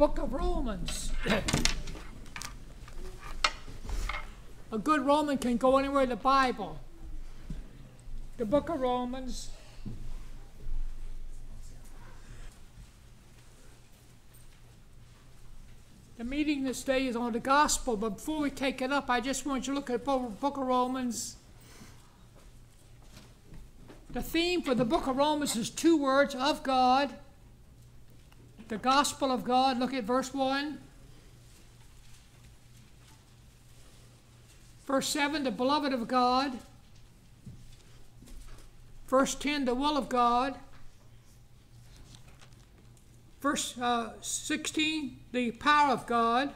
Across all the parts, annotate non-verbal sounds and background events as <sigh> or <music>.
book of Romans. A good Roman can go anywhere in the Bible. The book of Romans. The meeting this day is on the gospel, but before we take it up, I just want you to look at the book of Romans. The theme for the book of Romans is two words of God. The gospel of God. Look at verse 1. Verse 7, the beloved of God. Verse 10, the will of God. Verse uh, 16, the power of God.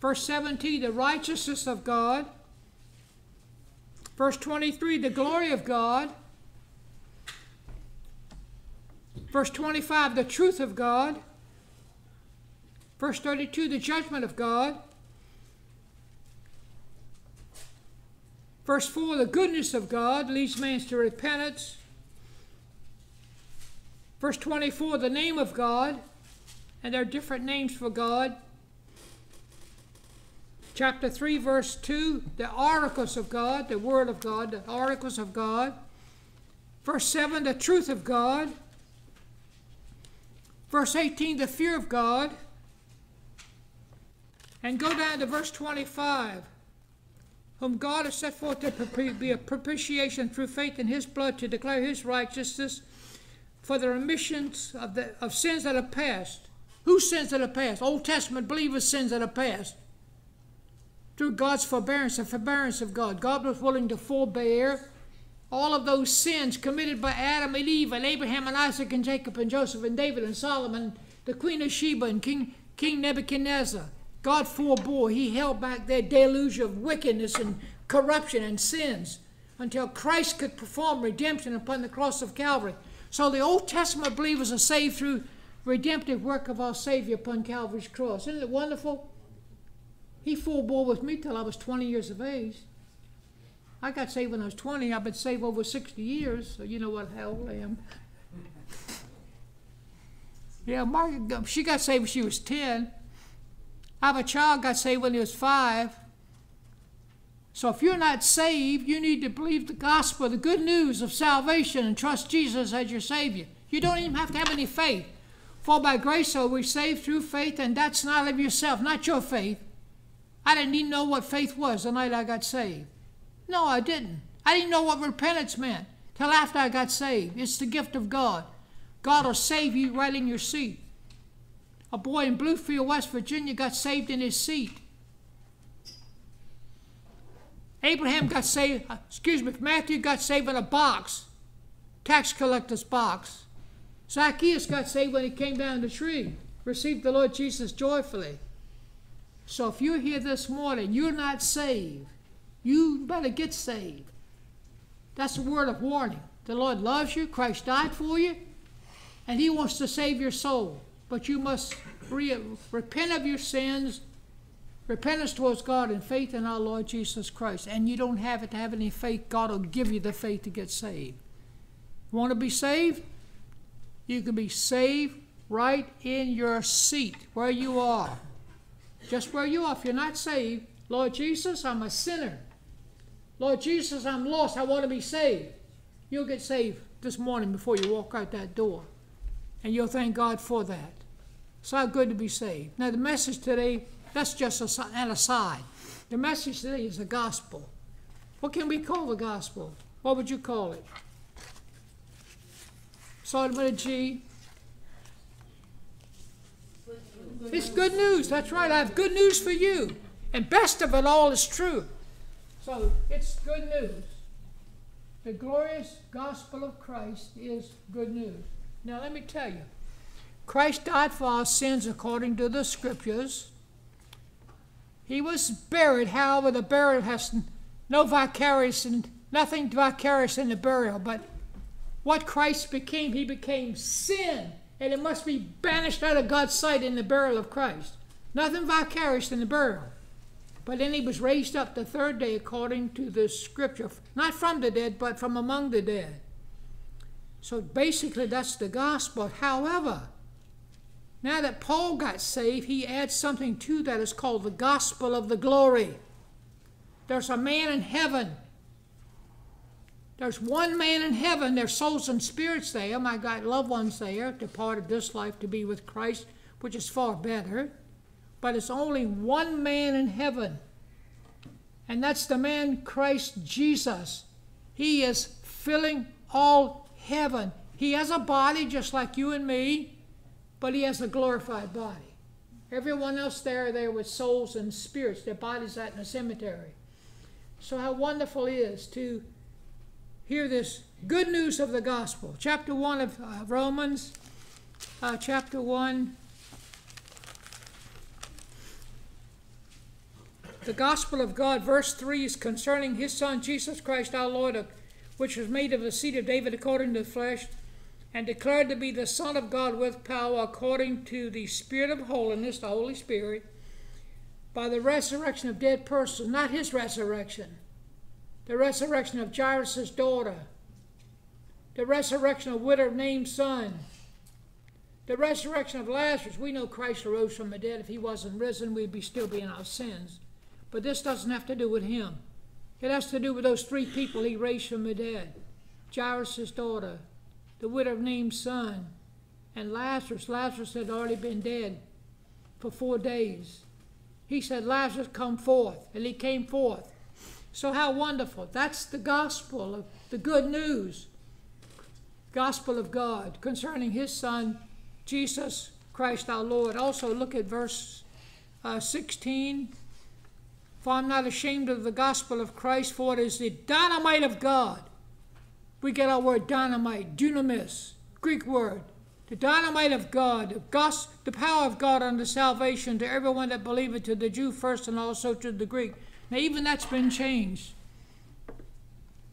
Verse 17, the righteousness of God. Verse 23, the glory of God. Verse 25, the truth of God. Verse 32, the judgment of God. Verse 4, the goodness of God leads man to repentance. Verse 24, the name of God, and there are different names for God. Chapter 3, verse 2, the oracles of God, the Word of God, the oracles of God. Verse 7, the truth of God. Verse 18, the fear of God. And go down to verse 25, whom God has set forth to be a propitiation through faith in his blood to declare his righteousness for the remissions of, the, of sins that are past. Whose sins that are past? Old Testament believers' sins that are past. Through God's forbearance, the forbearance of God. God was willing to forbear all of those sins committed by Adam and Eve and Abraham and Isaac and Jacob and Joseph and David and Solomon, the Queen of Sheba and King, King Nebuchadnezzar. God forbore. He held back their deluge of wickedness and corruption and sins until Christ could perform redemption upon the cross of Calvary. So the Old Testament believers are saved through redemptive work of our Savior upon Calvary's cross. Isn't it wonderful? He forbore with me till I was 20 years of age. I got saved when I was 20. I've been saved over 60 years, so you know what how old I am. Yeah, Margaret, she got saved when she was 10. I have a child got saved when he was 5. So if you're not saved, you need to believe the gospel, the good news of salvation, and trust Jesus as your Savior. You don't even have to have any faith. For by grace are we saved through faith, and that's not of yourself, not your faith. I didn't even know what faith was the night I got saved. No, I didn't. I didn't know what repentance meant till after I got saved. It's the gift of God. God will save you right in your seat. A boy in Bluefield, West Virginia got saved in his seat. Abraham got saved, uh, excuse me, Matthew got saved in a box, tax collector's box. Zacchaeus got saved when he came down the tree, received the Lord Jesus joyfully. So if you're here this morning, you're not saved, you better get saved. That's a word of warning. The Lord loves you, Christ died for you, and He wants to save your soul. But you must re- repent of your sins Repentance towards God and faith in our Lord Jesus Christ. And you don't have it to have any faith. God will give you the faith to get saved. Want to be saved? You can be saved right in your seat where you are. Just where you are. If you're not saved, Lord Jesus, I'm a sinner. Lord Jesus, I'm lost. I want to be saved. You'll get saved this morning before you walk out that door. And you'll thank God for that. It's so good to be saved. Now, the message today that's just an aside. The message today is the gospel. What can we call the gospel? What would you call it? Starting with a G. It's good news. That's right. I have good news for you. And best of it all is true. So it's good news. The glorious gospel of Christ is good news. Now let me tell you Christ died for our sins according to the scriptures. He was buried, however, the burial has no vicarious and nothing vicarious in the burial, but what Christ became, he became sin, and it must be banished out of God's sight in the burial of Christ. Nothing vicarious in the burial. But then he was raised up the third day according to the scripture, not from the dead, but from among the dead. So basically, that's the gospel. However, Now that Paul got saved, he adds something to that is called the gospel of the glory. There's a man in heaven. There's one man in heaven. There's souls and spirits there. My God, loved ones there, departed this life to be with Christ, which is far better. But it's only one man in heaven. And that's the man Christ Jesus. He is filling all heaven. He has a body just like you and me but he has a glorified body. Everyone else there there with souls and spirits. Their bodies out in a cemetery. So how wonderful it is to hear this good news of the gospel. Chapter 1 of uh, Romans, uh, chapter 1. The gospel of God, verse 3, is concerning his Son, Jesus Christ our Lord, which was made of the seed of David according to the flesh and declared to be the Son of God with power according to the Spirit of holiness, the Holy Spirit, by the resurrection of dead persons, not his resurrection, the resurrection of Jairus' daughter, the resurrection of widow Nain's son, the resurrection of Lazarus. We know Christ arose from the dead. If he wasn't risen, we'd be still be in our sins. But this doesn't have to do with him. It has to do with those three people he raised from the dead. Jairus' daughter, the widow Nain's son, and Lazarus. Lazarus had already been dead for four days. He said, Lazarus, come forth. And he came forth. So, how wonderful. That's the gospel of the good news. Gospel of God concerning his son, Jesus Christ our Lord. Also, look at verse uh, 16. For I'm not ashamed of the gospel of Christ, for it is the dynamite of God we get our word dynamite, dunamis, Greek word. The dynamite of God, the, the power of God unto salvation to everyone that believeth, to the Jew first and also to the Greek. Now, even that's been changed.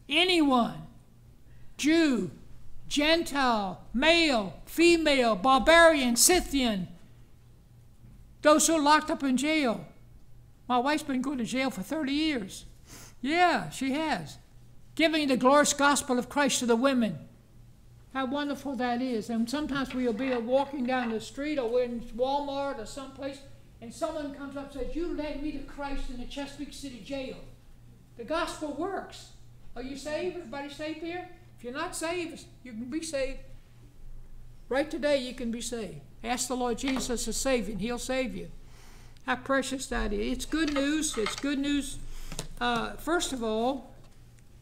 Anyone, Jew, Gentile, male, female, barbarian, Scythian, those who are locked up in jail. My wife's been going to jail for 30 years. Yeah, she has giving the glorious gospel of Christ to the women. How wonderful that is. And sometimes we'll be walking down the street or we're in Walmart or someplace, and someone comes up and says, You led me to Christ in the Chesapeake City jail. The gospel works. Are you saved? Everybody saved here? If you're not saved, you can be saved. Right today, you can be saved. Ask the Lord Jesus to save you, and He'll save you. How precious that is. It's good news. It's good news, uh, first of all,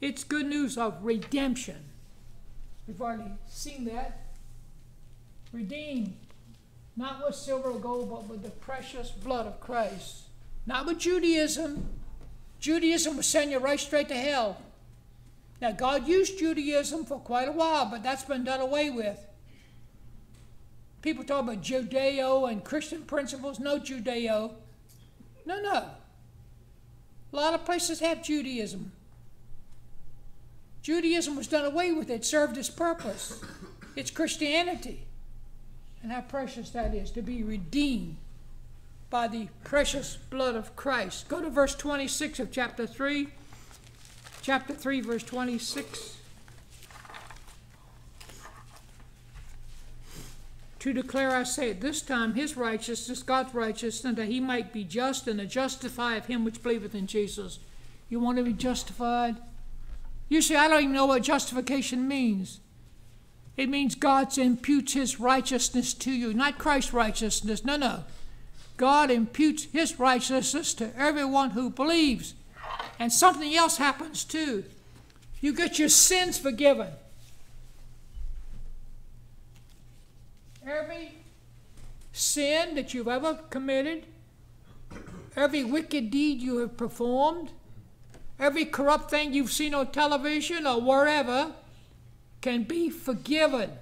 it's good news of redemption. We've already seen that. Redeemed, not with silver or gold, but with the precious blood of Christ. Not with Judaism. Judaism will send you right straight to hell. Now, God used Judaism for quite a while, but that's been done away with. People talk about Judeo and Christian principles. No Judeo. No, no. A lot of places have Judaism. Judaism was done away with, it served its purpose. It's Christianity. And how precious that is to be redeemed by the precious blood of Christ. Go to verse 26 of chapter 3. Chapter 3, verse 26. To declare, I say, at this time his righteousness, God's righteousness, that he might be just and the justify of him which believeth in Jesus. You want to be justified? You see, I don't even know what justification means. It means God imputes his righteousness to you, not Christ's righteousness. No, no. God imputes his righteousness to everyone who believes. And something else happens too. You get your sins forgiven. Every sin that you've ever committed, every wicked deed you have performed, Every corrupt thing you've seen on television or wherever can be forgiven.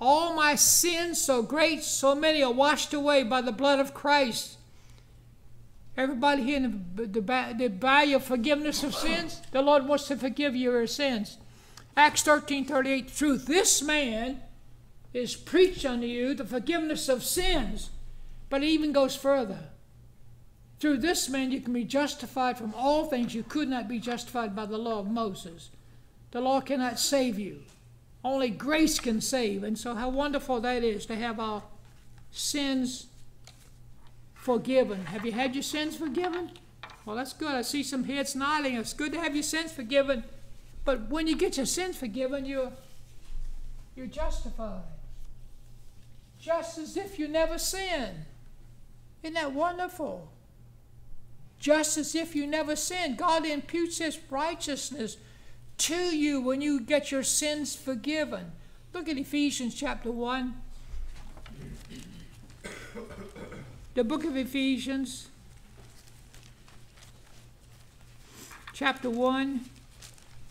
All my sins, so great, so many, are washed away by the blood of Christ. Everybody here, the, the, the by your forgiveness of sins, the Lord wants to forgive your sins. Acts 13 38, truth. This man is preached unto you the forgiveness of sins, but it even goes further. Through this man you can be justified from all things you could not be justified by the law of Moses. The law cannot save you. Only grace can save. And so, how wonderful that is to have our sins forgiven. Have you had your sins forgiven? Well, that's good. I see some heads nodding. It's good to have your sins forgiven. But when you get your sins forgiven, you're, you're justified. Just as if you never sinned. Isn't that wonderful? Just as if you never sinned. God imputes His righteousness to you when you get your sins forgiven. Look at Ephesians chapter 1. The book of Ephesians, chapter 1.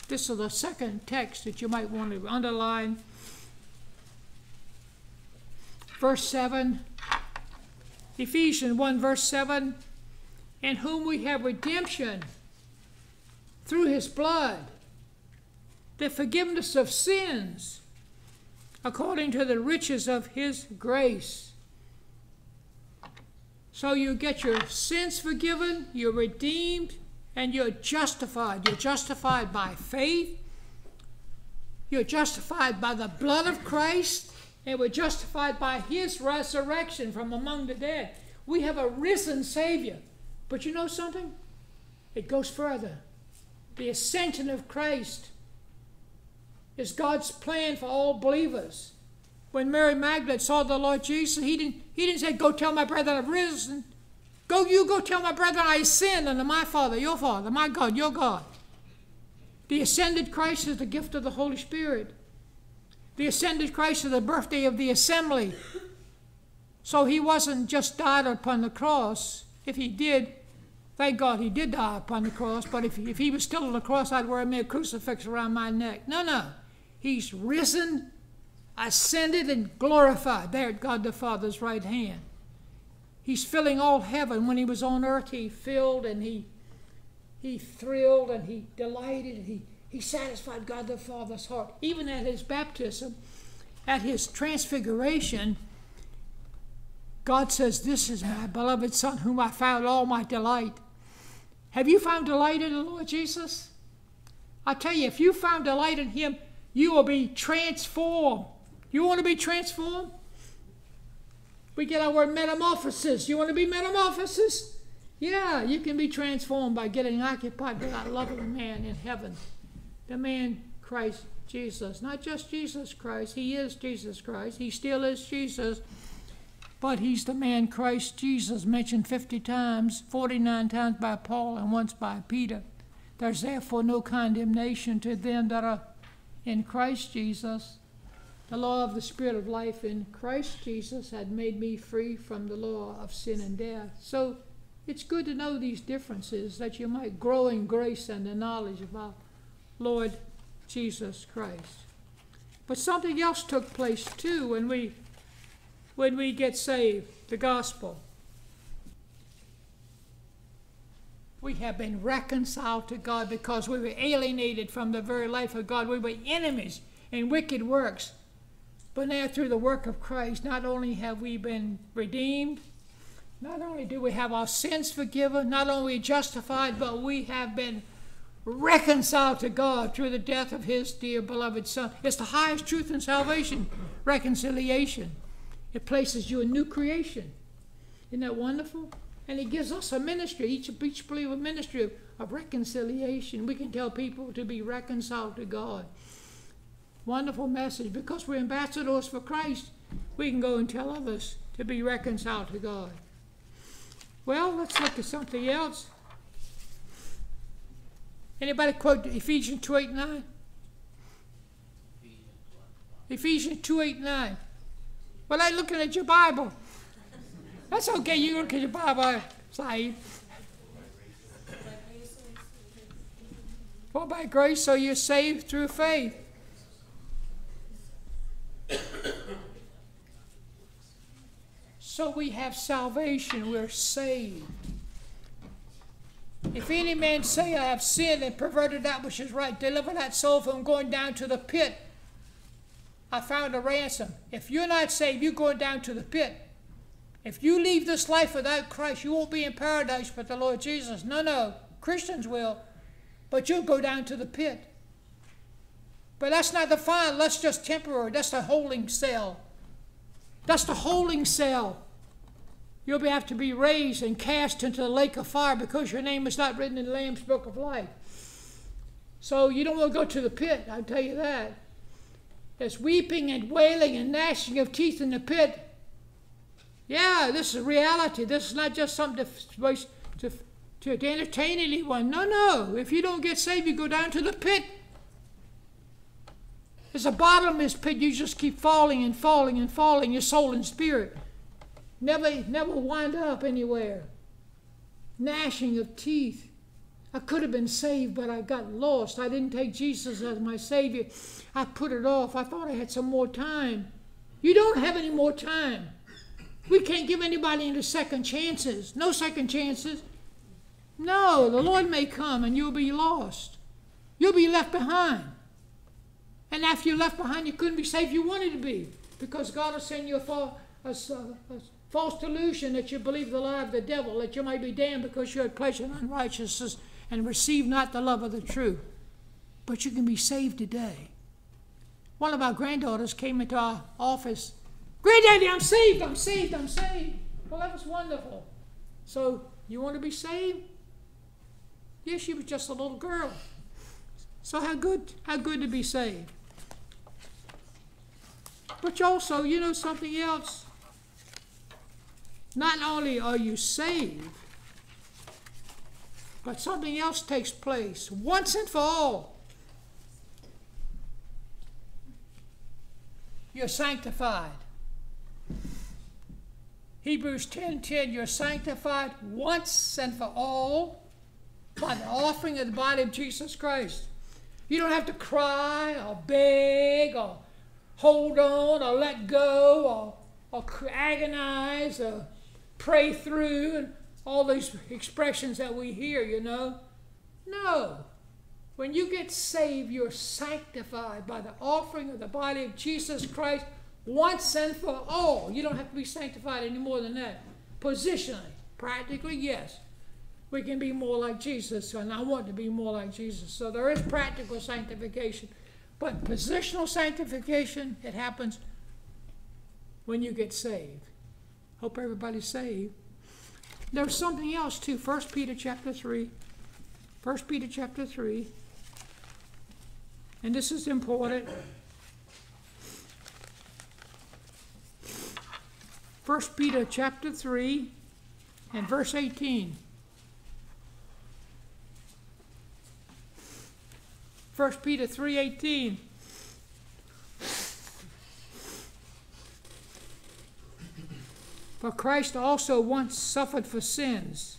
This is the second text that you might want to underline. Verse 7. Ephesians 1, verse 7. In whom we have redemption through his blood, the forgiveness of sins, according to the riches of his grace. So you get your sins forgiven, you're redeemed, and you're justified. You're justified by faith. You're justified by the blood of Christ, and we're justified by his resurrection from among the dead. We have a risen Savior. But you know something? It goes further. The ascension of Christ is God's plan for all believers. When Mary Magdalene saw the Lord Jesus, he didn't, he didn't say, Go tell my brethren I've risen. Go, you go tell my brethren I sinned unto my Father, your Father, my God, your God. The ascended Christ is the gift of the Holy Spirit. The ascended Christ is the birthday of the assembly. So he wasn't just died upon the cross. If he did, thank God he did die upon the cross, but if, if he was still on the cross, I'd wear a crucifix around my neck. No, no. He's risen, ascended, and glorified there at God the Father's right hand. He's filling all heaven. When he was on earth, he filled and he, he thrilled and he delighted and he, he satisfied God the Father's heart. Even at his baptism, at his transfiguration, God says, This is my beloved Son, whom I found all my delight. Have you found delight in the Lord Jesus? I tell you, if you found delight in him, you will be transformed. You want to be transformed? We get our word metamorphosis. You want to be metamorphosis? Yeah, you can be transformed by getting occupied by that loving man in heaven. The man Christ Jesus. Not just Jesus Christ. He is Jesus Christ. He still is Jesus. But he's the man Christ Jesus mentioned 50 times, 49 times by Paul and once by Peter. There's therefore no condemnation to them that are in Christ Jesus the law of the Spirit of life in Christ Jesus had made me free from the law of sin and death. So it's good to know these differences that you might grow in grace and the knowledge of our Lord Jesus Christ. But something else took place too when we when we get saved, the gospel. We have been reconciled to God because we were alienated from the very life of God. We were enemies in wicked works. But now, through the work of Christ, not only have we been redeemed, not only do we have our sins forgiven, not only justified, but we have been reconciled to God through the death of His dear beloved Son. It's the highest truth in salvation reconciliation. It places you in new creation. Isn't that wonderful? And it gives us a ministry, each, each believer ministry of, of reconciliation. We can tell people to be reconciled to God. Wonderful message. Because we're ambassadors for Christ, we can go and tell others to be reconciled to God. Well, let's look at something else. Anybody quote Ephesians 2 8 9? Ephesians 2 8 9. Well, I'm looking at your Bible. That's okay, you look at your Bible, Saeed. For by grace, so you're saved through faith. so we have salvation, we're saved. If any man say, I have sinned and perverted that which is right, deliver that soul from going down to the pit. I found a ransom. If you're not saved, you're going down to the pit. If you leave this life without Christ, you won't be in paradise with the Lord Jesus. No, no, Christians will, but you'll go down to the pit. But that's not the final, that's just temporary. That's the holding cell. That's the holding cell. You'll have to be raised and cast into the lake of fire because your name is not written in the Lamb's book of life. So you don't want to go to the pit, I'll tell you that. There's weeping and wailing and gnashing of teeth in the pit. Yeah, this is reality. This is not just something to, to, to, to entertain anyone. No, no. If you don't get saved, you go down to the pit. It's a bottomless pit. You just keep falling and falling and falling, your soul and spirit. Never, never wind up anywhere. Gnashing of teeth. I could have been saved, but I got lost. I didn't take Jesus as my Savior. I put it off. I thought I had some more time. You don't have any more time. We can't give anybody any second chances. No second chances. No, the Lord may come and you'll be lost. You'll be left behind. And after you're left behind, you couldn't be saved you wanted to be because God will send you a, false, a, a false delusion that you believe the lie of the devil, that you might be damned because you had pleasure in unrighteousness and receive not the love of the truth. But you can be saved today. One of our granddaughters came into our office. Granddaddy, I'm saved, I'm saved, I'm saved. Well, that was wonderful. So, you want to be saved? Yes, she was just a little girl. So how good, how good to be saved. But also, you know something else? Not only are you saved, but something else takes place once and for all. You're sanctified. Hebrews 10:10 10, you're sanctified once and for all by the offering of the body of Jesus Christ. You don't have to cry or beg or hold on or let go or, or agonize or pray through and all these expressions that we hear, you know. No. When you get saved, you're sanctified by the offering of the body of Jesus Christ once and for all. You don't have to be sanctified any more than that. Positionally, practically, yes. We can be more like Jesus, and I want to be more like Jesus. So there is practical sanctification. But positional sanctification, it happens when you get saved. Hope everybody's saved. There's something else too. 1 Peter chapter 3. 1 Peter chapter 3. And this is important. 1 Peter chapter 3 and verse 18. 1 Peter 3:18 For Christ also once suffered for sins,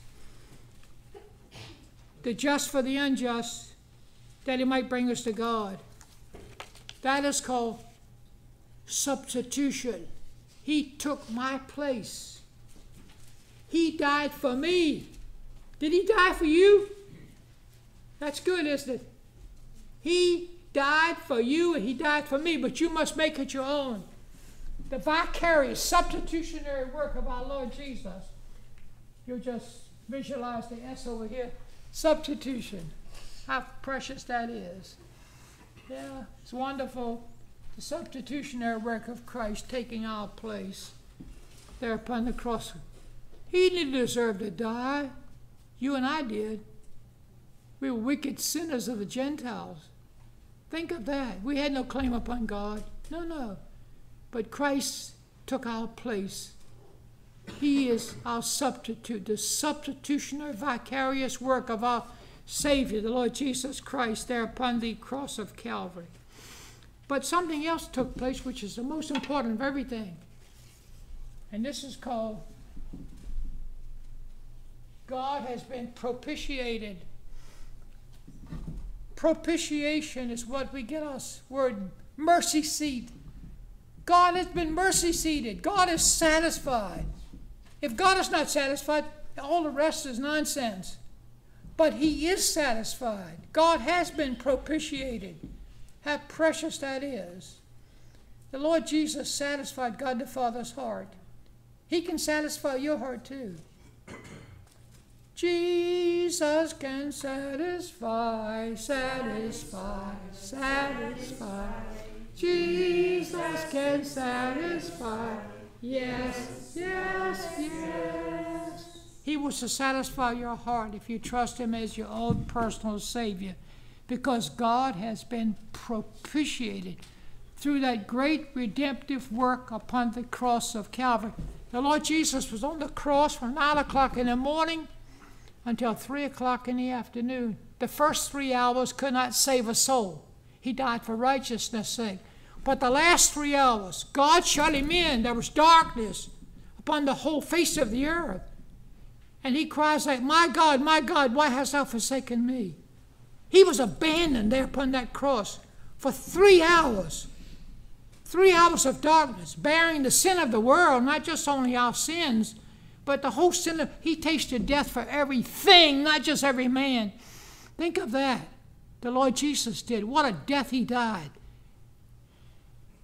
the just for the unjust, that he might bring us to God. That is called substitution. He took my place. He died for me. Did he die for you? That's good, isn't it? He died for you and He died for me, but you must make it your own. The vicarious, substitutionary work of our Lord Jesus. You'll just visualize the S over here. Substitution. How precious that is. Yeah, it's wonderful. The substitutionary work of Christ taking our place there upon the cross. He didn't deserve to die. You and I did. We were wicked sinners of the Gentiles. Think of that. We had no claim upon God. No, no. But Christ took our place. He is our substitute, the substitutionary vicarious work of our Savior, the Lord Jesus Christ, there upon the cross of Calvary. But something else took place, which is the most important of everything. And this is called God has been propitiated Propitiation is what we get our word mercy seat. God has been mercy seated. God is satisfied. If God is not satisfied, all the rest is nonsense. But He is satisfied. God has been propitiated. How precious that is. The Lord Jesus satisfied God the Father's heart. He can satisfy your heart too. Jesus can satisfy, satisfy, satisfy. Jesus can satisfy. Yes, yes, yes. He wants to satisfy your heart if you trust Him as your own personal Savior because God has been propitiated through that great redemptive work upon the cross of Calvary. The Lord Jesus was on the cross from 9 o'clock in the morning until 3 o'clock in the afternoon. The first three hours could not save a soul. He died for righteousness' sake. But the last three hours, God shut him in. There was darkness upon the whole face of the earth. And he cries out, My God, my God, why hast thou forsaken me? He was abandoned there upon that cross for three hours. Three hours of darkness, bearing the sin of the world, not just only our sins, but the whole sin of, he tasted death for everything, not just every man. Think of that. The Lord Jesus did. What a death he died.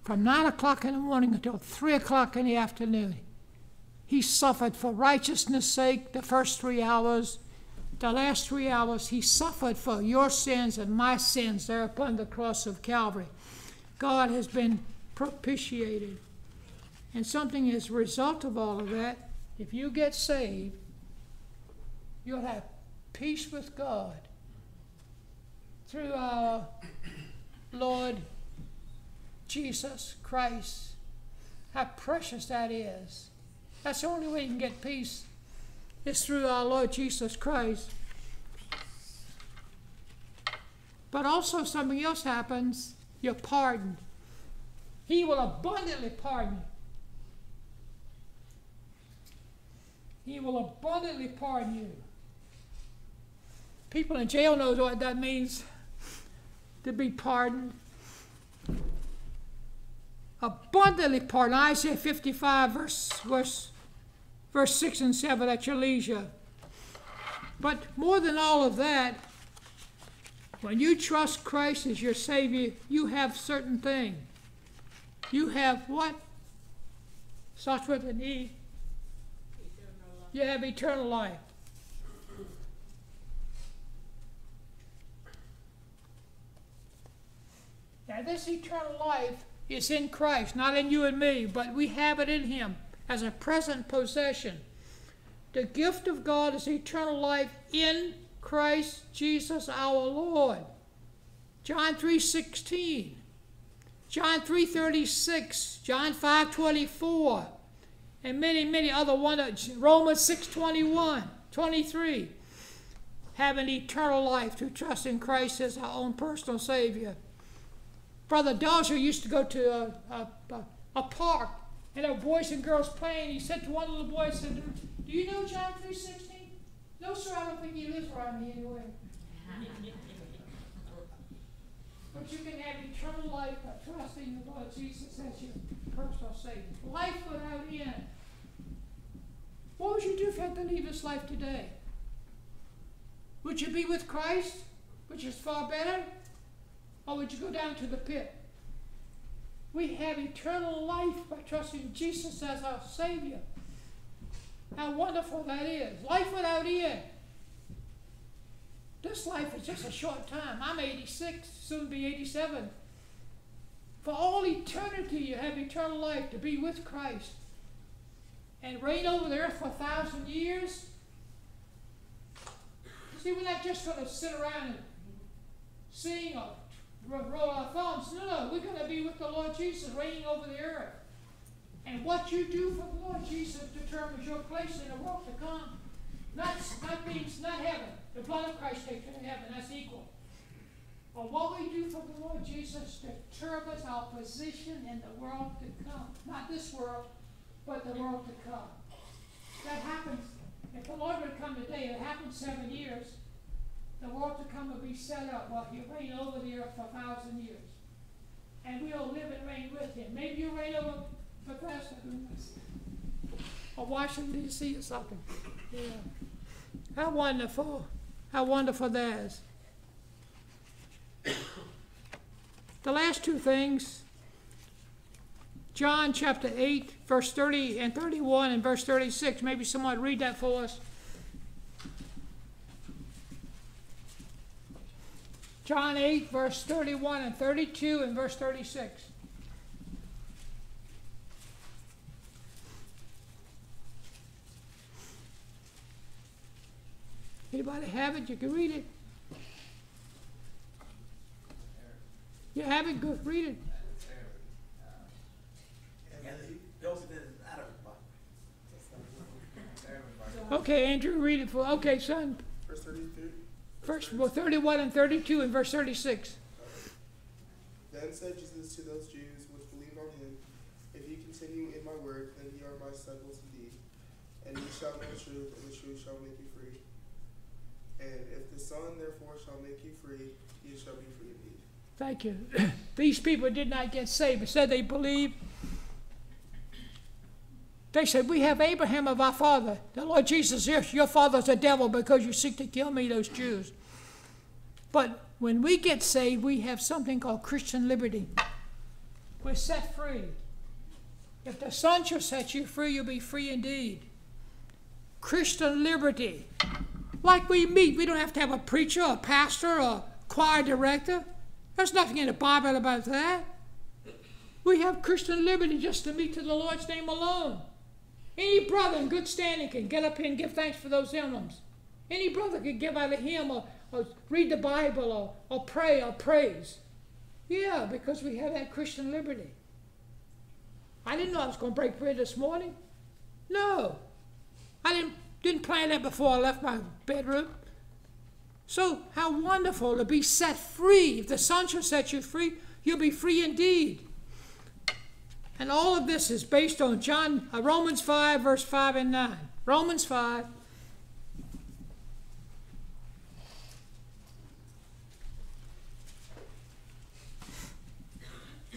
From 9 o'clock in the morning until 3 o'clock in the afternoon. He suffered for righteousness' sake the first three hours. The last three hours, he suffered for your sins and my sins there upon the cross of Calvary. God has been propitiated. And something as a result of all of that, if you get saved, you'll have peace with God through our Lord Jesus Christ. How precious that is. That's the only way you can get peace is through our Lord Jesus Christ. But also something else happens. You're pardoned. He will abundantly pardon you. He will abundantly pardon you. People in jail knows what that means to be pardoned. Abundantly pardoned. Isaiah 55, verse, verse, verse 6 and 7 at your leisure. But more than all of that, when you trust Christ as your Savior, you have certain things. You have what? Starts with an E. You have eternal life. Now, this eternal life is in Christ, not in you and me, but we have it in Him as a present possession. The gift of God is eternal life in Christ Jesus our Lord. John 3:16. John 3:36, John 5:24, and many many other one Romans 6:21, 23. Having eternal life to trust in Christ as our own personal Savior. Brother Dozier used to go to a, a, a, park and there were boys and girls playing. He said to one little boy, he said, Do you know John 3.16? No, sir, I don't think he lives around me anyway. <laughs> but you can have eternal life by trusting the Lord Jesus as your personal Savior. Life without end. What would you do if you had to leave this life today? Would you be with Christ, which is far better? Or would you go down to the pit? We have eternal life by trusting Jesus as our Savior. How wonderful that is. Life without end. This life is just a short time. I'm 86, soon be 87. For all eternity, you have eternal life to be with Christ and reign over the earth for a thousand years. See, we're not just going to sit around and sing or roll our thumbs. No, no, we're going to be with the Lord Jesus reigning over the earth. And what you do for the Lord Jesus determines your place in the world to come. Not, not means not heaven. The blood of Christ takes you to heaven. That's equal. But what we do for the Lord Jesus determines our position in the world to come. Not this world, but the world to come. That happens. If the Lord would come today, it happens seven years the world to come will be set up while he reign over the earth for a thousand years. And we'll live and reign with him. Maybe you reign over Bethesda or Washington, D.C. or something. Yeah. How wonderful. How wonderful that is. The last two things John chapter 8, verse 30 and 31 and verse 36. Maybe someone read that for us. John 8, verse 31 and 32, and verse 36. Anybody have it? You can read it. You have it? Good. Read it. Okay, Andrew, read it for. Okay, son. Verse 33. First, well, 31 and 32 and verse 36. Then said Jesus to those Jews which believed on him, If ye continue in my word, then ye are my disciples indeed. And ye shall know the truth, and the truth shall make you free. And if the Son therefore shall make you free, ye shall be free indeed. Thank you. <clears throat> These people did not get saved. It said they believed. They said, We have Abraham of our father. The Lord Jesus, yes, your father's a devil because you seek to kill me, those Jews. But when we get saved, we have something called Christian liberty. We're set free. If the Son shall set you free, you'll be free indeed. Christian liberty. Like we meet, we don't have to have a preacher, a pastor, or choir director. There's nothing in the Bible about that. We have Christian liberty just to meet to the Lord's name alone. Any brother in good standing can get up here and give thanks for those hymns. Any brother can give out a hymn or, or read the Bible or, or pray or praise. Yeah, because we have that Christian liberty. I didn't know I was going to break bread this morning. No. I didn't, didn't plan that before I left my bedroom. So, how wonderful to be set free. If the Son shall set you free, you'll be free indeed. And all of this is based on John uh, Romans 5 verse 5 and 9. Romans 5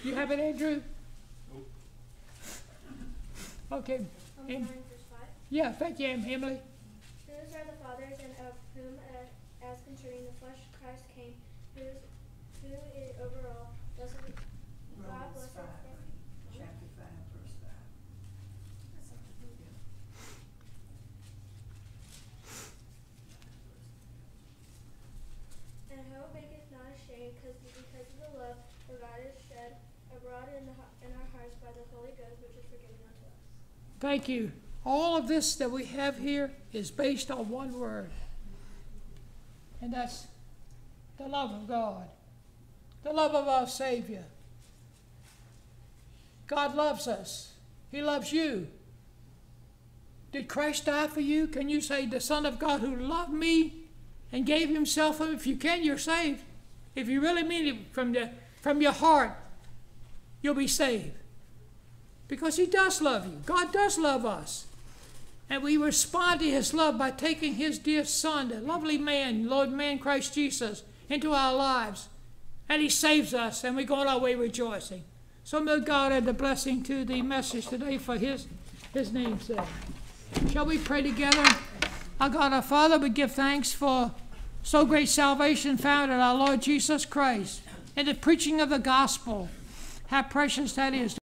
You have it, Andrew? Okay. Em- 9 verse 5. Yeah, thank you, Em- Emily. Those are the fathers, and of whom, uh, as concerning the flesh, Christ came, who is, who is over all, blessed God, Romans blessed five, forever. chapter five, verse five. And hope maketh not ashamed, because because of the love that God has shed abroad in, the, he- in our hearts by the Holy Ghost, which is forgiven unto us. Thank you. All of this that we have here is based on one word, and that's the love of God, the love of our Savior. God loves us, He loves you. Did Christ die for you? Can you say, The Son of God who loved me and gave Himself? If you can, you're saved. If you really mean it from, the, from your heart, you'll be saved because he does love you. God does love us. And we respond to his love by taking his dear son, the lovely man, Lord man Christ Jesus, into our lives. And he saves us, and we go on our way rejoicing. So may God add the blessing to the message today for his, his name's sake. Shall we pray together? Our God, our Father, we give thanks for so great salvation found in our Lord Jesus Christ and the preaching of the gospel. How precious that is.